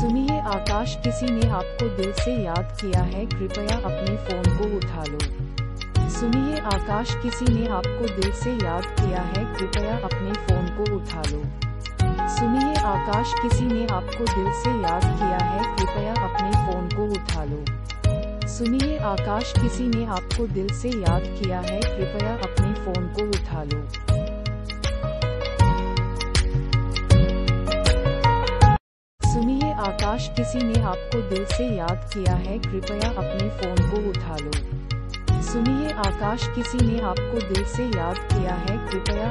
सुनिए, आकाश किसी ने आपको दिल से याद किया है, कृपया अपने फ़ोन को उठा लो। सुनिए, आकाश किसी ने आपको दिल से याद किया है, कृपया अपने फ़ोन को उठा लो। सुनिए, आकाश किसी ने आपको दिल से याद किया है, कृपया अपने फ़ोन को उठा लो। सुनिए, आकाश किसी ने आपको दिल से याद किया है, कृपया अपने फ़ोन को उठा लो। आकाश किसी ने आपको दिल से याद किया है, कृपया अपने फ़ोन को उठा लो। सुनिए, आकाश किसी ने आपको दिल से याद किया है, कृपया